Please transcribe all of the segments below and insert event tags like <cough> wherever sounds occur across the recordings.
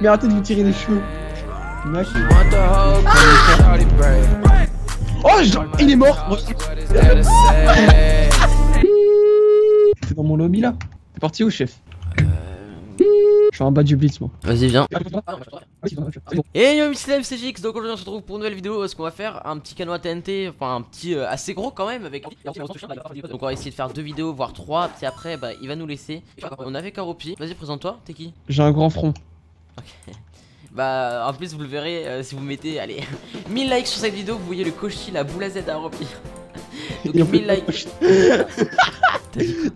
Mais arrêtez de vous tirer les cheveux. Mec. Oh, je- il est mort. <laughs> T'es dans mon lobby là T'es parti où, chef? Je suis en bas du blitz, moi. Vas-y, viens. Et yo, c'est MCGX, donc aujourd'hui on se retrouve pour une nouvelle vidéo. Ce qu'on va faire, un petit canot à TNT, enfin un petit euh, assez gros quand même. avec Donc on va essayer de faire deux vidéos, voire trois. Puis après, bah il va nous laisser. On avait Karopi. Vas-y, présente-toi, t'es qui? J'ai un grand front. <laughs> Bah en plus, vous le verrez euh, si vous mettez, allez, <laughs> 1000 likes sur cette vidéo, vous voyez le Koshi, la boule à Z à Karopi. <laughs> Donc Et en fait, 1000 likes.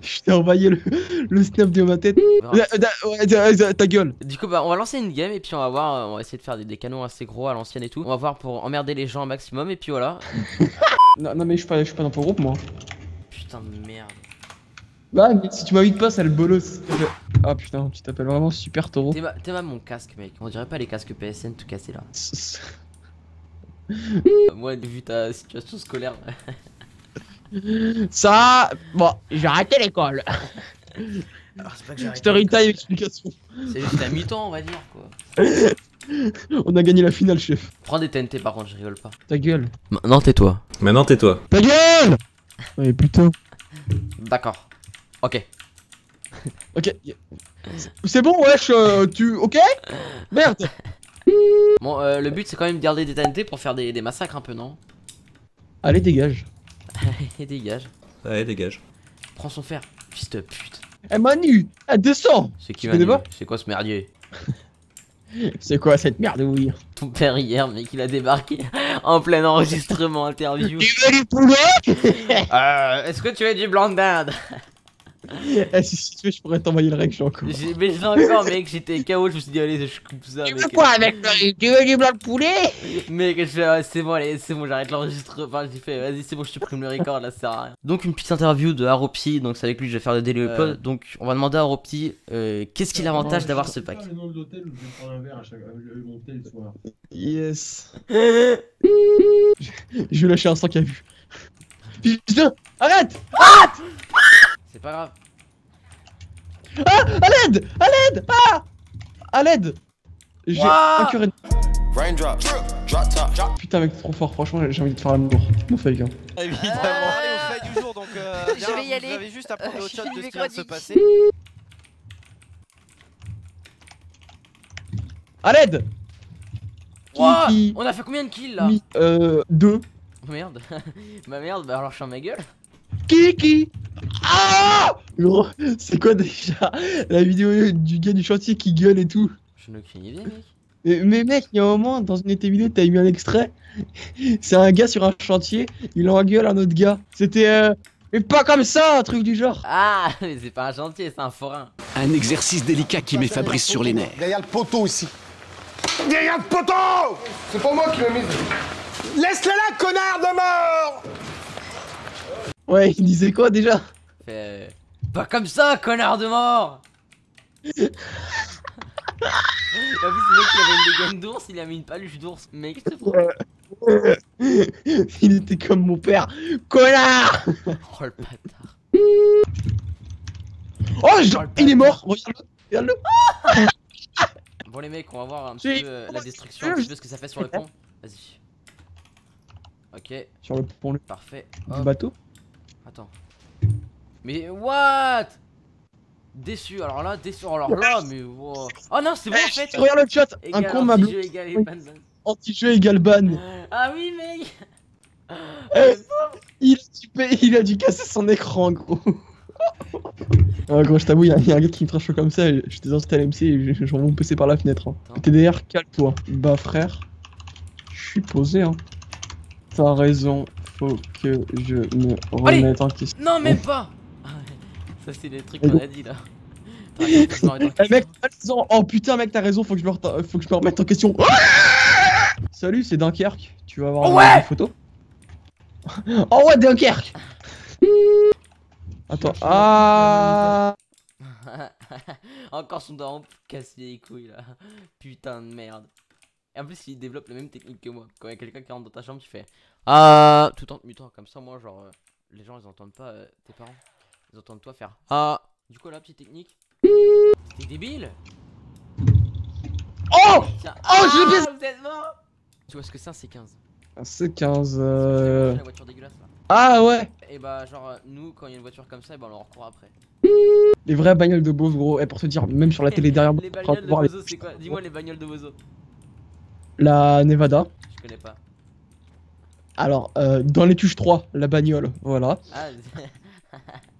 Je t'ai envoyé le, le snap de ma tête. Ta- gueule. Du coup, bah, on va lancer une game et puis on va voir. euh, On va essayer de faire des, des canons assez gros à l'ancienne et tout. On va voir pour emmerder les gens au maximum. Et puis voilà. Non, non, mais je suis pas, je suis pas dans ton groupe, moi. Putain de merde. Bah, mais si tu m'invites pas, c'est le bolos. Ah putain, tu t'appelles vraiment Super Taureau. T'es ma- t'es mal mon casque, mec. On dirait pas les casques PSN tout cassés là. <laughs> Moi, vu ta situation scolaire. Ça, bon, j'ai arrêté l'école. <laughs> Alors, c'est pas que j'ai Story time explication. C'est juste à mi-temps, on va dire quoi. <laughs> On a gagné la finale, chef. Prends des TNT par contre, je rigole pas. Ta gueule. Maintenant, tais-toi. Maintenant tais-toi. Ta gueule Ouais, putain. D'accord. Ok. <laughs> Ok. C'est bon, wesh, euh, tu. Ok? Merde Bon, euh, le but c'est quand même de garder des TNT pour faire des, des massacres un peu, non? Allez, dégage. <laughs> Et dégage. Allez, dégage. Prends son fer. Fils de pute. Eh, Manu Elle descend C'est qui Tu m'a connais dit pas? C'est quoi ce merdier? <laughs> C'est quoi cette merde, oui Ton père hier, mec, il a débarqué en plein enregistrement interview. Tu veux du poulet Euh, est-ce que tu veux du blanc de dinde? <laughs> Eh, si, si tu veux, je pourrais t'envoyer le règle, je suis encore. J'ai- Mais je l'ai encore, mec, j'étais KO, je me suis dit, allez, je coupe ça. Tu mec. veux quoi avec le Tu veux du blanc de poulet? Mec, je fais, ouais, c'est bon, allez, c'est bon, j'arrête l'enregistrement. Enfin, j'ai fait, vas-y, c'est bon, je supprime le record, là, ça sert à rien. Donc, une petite interview de Haropi, donc c'est avec lui que je vais faire le daily Euh. upload. Donc, on va demander à Haropi, euh, qu'est-ce qu'il a l'avantage d'avoir ce pack? le nom de l'hôtel où je vais prendre un verre à chaque mon tel soir. Yes. <laughs> Je vais lâcher un sang qui a vu. Putain Arrête C'est pas grave. Ah À l'aide À l'aide Ah À l'aide J'ai un cœur et... Raindrops, drop top, drop. Putain mec trop fort, franchement j'ai envie de faire l'amour. Mon fake hein. Évidemment. Allez, au fait du jour, donc euh, <laughs> Je vais y vous aller. avez juste à prendre Euh, le je chat de ce qui vient de se passer. À l'aide Ouah, Kiki. on a fait combien de kills là Oui, euh... Deux. Oh, Merde. <laughs> bah merde, bah alors je suis en ma gueule. Kiki Ah Gros, c'est quoi déjà La vidéo du gars du chantier qui gueule et tout Je n'ai aucune idée, mec. mais, mais mec, il y a un moment, dans une de tes vidéos, t'as mis un extrait. <laughs> C'est un gars sur un chantier, il engueule un autre gars. C'était euh... Mais pas comme ça, un truc du genre. Ah, <laughs> mais c'est pas un chantier, c'est un forain. Un exercice délicat qui met Fabrice sur les nerfs. Derrière le poteau ici. Derrière le poteau C'est pas moi qui l'ai mis. Laisse-le là, connard de mort Ouais, il disait quoi déjà? Fait, euh, Pas comme ça, connard de mort <laughs> En plus, le mec, il avait une dégaine d'ours, il a mis une paluche d'ours. Mec, c'est trop. <laughs> Il était comme mon père. Connard Oh le bâtard. Oh, je- il est mort Regarde-le Regarde-le <laughs> Bon, les mecs, on va voir un petit peu euh, la destruction, un petit peu ce que ça fait sur le pont. Vas-y. Ok, Sur le pont le parfait. du Hop, bateau. attends. Mais what? Déçu, alors là, déçu, alors là, mais wow. Oh non, c'est bon en fait Regarde le chat Un Égal, con m'a anti-jeu Oui. Anti-jeu égale ban. Ah oui, mec Eh, il, a dû pa- il a dû casser son écran, gros. Ah, gros, je t'avoue, il y, a- il y a un gars qui me trash comme ça. dans cette LMC et je- j'envoie mon PC par la fenêtre. Hein. TDR, calme-toi. Bah, frère, je suis posé. Hein. T'as raison, faut que je me Allez. remette en question. Non, même pas Ah Ça, c'est les trucs qu'on a dit là. <laughs> Eh mec. Oh putain, mec, t'as raison, faut que je me, faut que je me remette en question. <laughs> Salut, c'est Dunkerque. Tu vas avoir ouais des photos <laughs> Oh ouais, Dunkerque Attends, ah Encore son pour casser les couilles là. Putain de merde. Et en plus, il développe la même technique que moi. Quand il y a quelqu'un qui rentre dans ta chambre, tu fais Ah tout en te mutant comme ça. Moi, genre, euh, les gens ils entendent pas euh, tes parents. Ils entendent toi faire Ah. Du coup, la petite technique. T'es débile je l'ai baisé Vous êtes mort Tu vois ce que c'est un C15 C'est 15. Euh... La voiture dégueulasse là. Ah ouais Et bah, genre, euh, nous, quand il y a une voiture comme ça, bah, on leur court après. Les vraies bagnoles de Bose, gros. Et pour te dire, même sur la <laughs> télé derrière moi, Les en bagnoles de voir les- Bozo, c'est quoi? Dis-moi les bagnoles de Bozo. la Nevada. Je connais pas. Alors, euh, dans les tuches 3, la bagnole, voilà. Ah, <laughs>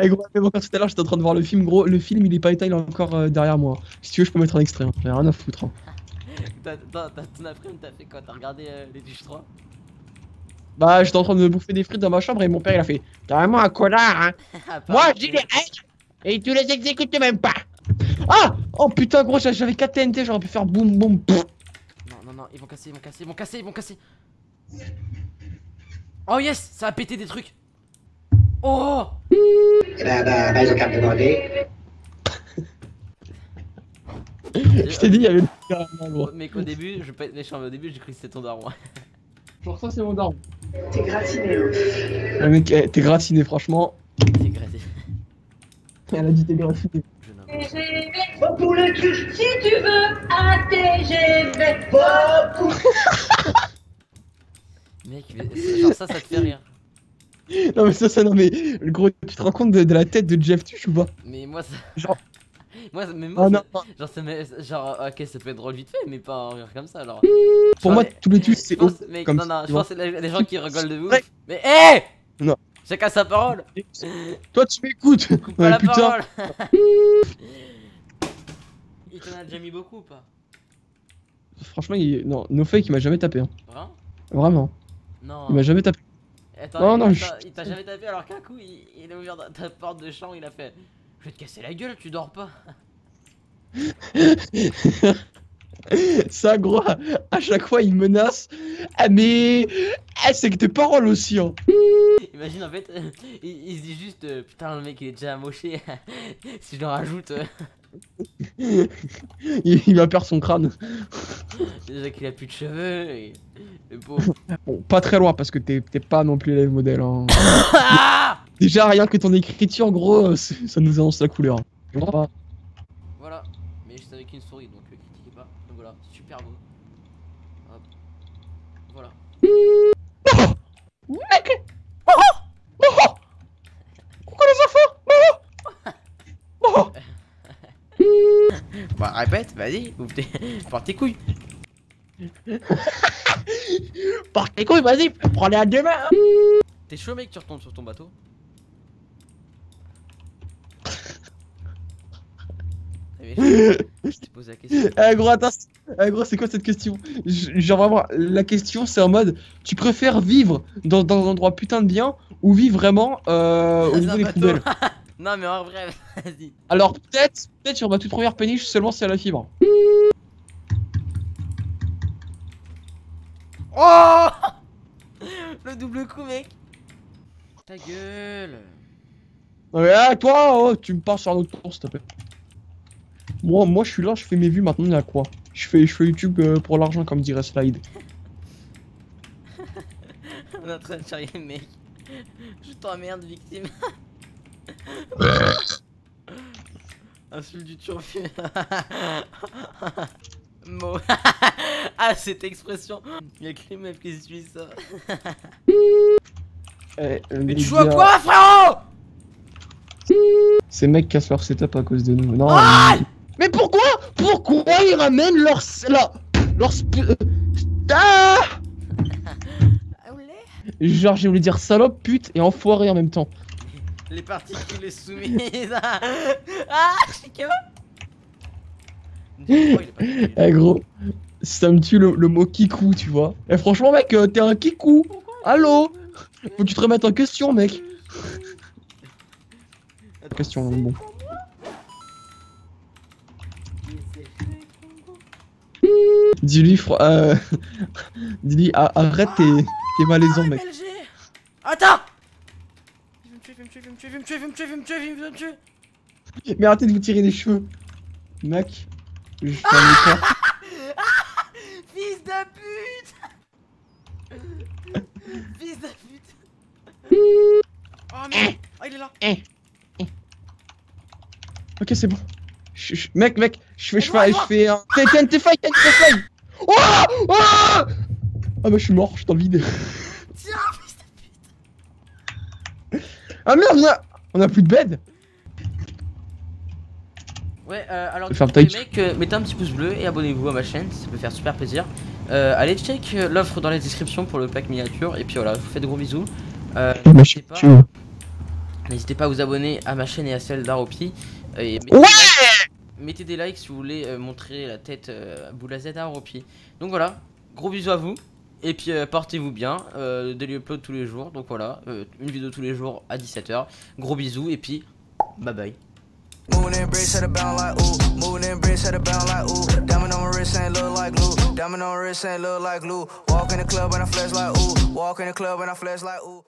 Et gros, même encore tout à l'heure, j'étais en train de voir le film, gros. Le film, il est pas éteint, il est encore euh, derrière moi. Si tu veux, je peux mettre un extrait. hein. J'ai rien à foutre. hein. t'as- ton après t'as fait quoi? T'as regardé euh, les tuches 3 Bah, j'étais en train de bouffer des frites dans ma chambre et mon père, il a fait T'es vraiment un connard, hein. <laughs> Ah, Moi, je dis les règles et tu les exécutes même pas. Ah Oh putain, gros, j'a- j'avais 4 TNT, j'aurais pu faire boum boum. pff. Non, non, non, ils vont casser, ils vont casser, ils vont casser, ils vont casser. Oh yes, ça a pété des trucs. Oh Eh ben, ben, ben, ils ont qu'à me demander. Je t'ai dit, il y avait le <laughs> carrément, gros. Mais qu'au début, je vais pas être méchant, mais au début, j'ai cru que c'était ton daron. <laughs> Genre, ça, c'est mon daron. T'es gratiné, l'autre. Le mec, eh, t'es gratiné, franchement. C'est grave. <laughs> Elle a dit t'es gratiné. Oh, pour le cul, si tu veux un TGV, oh, pour Mec, mais- genre ça, ça te fait rire. Non, mais ça, ça, non, mais gros, tu te rends compte de, de la tête de Jeff Tuch ou pas Mais moi, ça. Genre- <laughs> Moi, mais moi, Ah non, genre, ça genre, ok, ça peut être drôle vite fait, mais pas en rire comme ça, alors. pour Genre, moi, tous les Tuch, c'est mec, comme non, non, je pense que c'est les, gens qui rigolent de. Ouais. Mais hé Non. Chacun sa parole <laughs> Toi, tu m'écoutes Coupe pas Ouais, la putain. parole <laughs> Il t'en a déjà mis beaucoup ou pas? Franchement, il... non, no fake, il m'a jamais tapé. Hein. Vraiment? Vraiment, Non. il m'a jamais tapé. Attends, Non, il- non, attends, je- il t'a jamais tapé alors qu'un coup il, il a ouvert ta- ta porte de chambre, il a fait Je vais te casser la gueule, tu dors pas. <laughs> Ça, gros, à chaque fois, il menace. Ah, mais. Ah, c'est que tes paroles aussi, hein. Imagine en fait, <laughs> il, il se dit juste euh, Putain, le mec il est déjà amoché. <laughs> si je le rajoute, euh, Il, il va perdre son crâne. déjà qu'il a plus de cheveux. Et... Bon, pas très loin parce que t'es pas non plus l'élève modèle. Hein. <coughs> Déjà, rien que ton écriture, gros, euh, ça nous annonce la couleur. Je comprends pas. Voilà, mais juste avec une souris donc euh, critiquez pas. Donc voilà, super beau. Hop. Voilà. <coughs> Pourquoi les enfants Oh Bah répète, vas-y, ouvre tes... <laughs> porte tes couilles. <laughs> Par tes couilles, vas-y, prends-les à deux mains. T'es chaud mec, tu retournes sur ton bateau Je <laughs> t'ai posé la question. Eh gros, attends, eh, gros, c'est quoi cette question? Genre vraiment, la question c'est en mode, tu préfères vivre dans, dans un endroit putain de bien ou vivre vraiment euh, au niveau des poubelles? Non mais en vrai, <laughs> vas-y. Alors peut-être, peut-être sur ma toute première péniche seulement c'est à la fibre. Oh <laughs> Le double coup mec Ta gueule Ouais, ah, toi, oh, tu me parles sur un autre tour s'il te plaît. Moi, moi je suis là, je fais mes vues maintenant, il y a quoi? Je fais, je fais YouTube euh, pour l'argent comme dirait Slide. <laughs> On est en train de charrier le mec. Je t'emmerde victime. Insulte du turfu. <laughs> <laughs> Mot. ah cette expression. Il y a que les meufs qui utilisent ça. <laughs> Eh, euh, Mais tu joues à gars, quoi frérot? Ces mecs cassent leur setup à cause de nous. Non. Ah mais... mais pourquoi? Pourquoi ils ramènent leur leur sp- euh, ah Genre j'ai voulu dire salope, pute et enfoiré en même temps. Les particules <laughs> soumises. ah Chico pas fini. Eh gros, ça me tue le, le mot kikou, tu vois. Eh franchement mec, euh, t'es un kikou. Allô Faut que tu te remettes en question mec. Attends, Question bon. Dis-lui, fro- euh... <laughs> dis-lui, arrête tes, tes malaisants mec. LG Attends Il veut me tuer, il veut me tuer, veut me tuer, veut me tuer, veut me tuer, veut me tuer, Mais arrêtez de vous tirer les cheveux. Mec, je t'en ai pas. Fils de pute <laughs> Fils de pute Oh merde Oh il est là Ok, c'est bon. Je- je- Mec, mec, je fais, je fais, je fais un. TNT fly, TNT fly Oh Oh Ah bah, je suis mort, je suis dans le vide. Ah merde, on a, on a plus de bed Ouais, euh, alors faire les mecs, euh, mettez un petit pouce bleu et abonnez-vous à ma chaîne, ça peut faire super plaisir. Euh, allez check l'offre dans la description pour le pack miniature et puis voilà, je vous fais de gros bisous. N'hésitez pas, pas à vous abonner à ma chaîne et à celle d'Aropi. Et mettez, Ouais des likes, mettez des likes si vous voulez montrer la tête à Z à Aropi. Donc voilà, gros bisous à vous. Et puis euh, portez-vous bien, euh, daily upload tous les jours, donc voilà, euh, une vidéo tous les jours à 17h. Gros bisous et puis bye bye. Moving in bricks at a bound like ooh. Moving in bricks at a bound like ooh. Diamond on my wrist ain't look like glue. Diamond on my wrist ain't look like glue. Walk in the club and I flex like ooh. Walk in the club and I flex like ooh.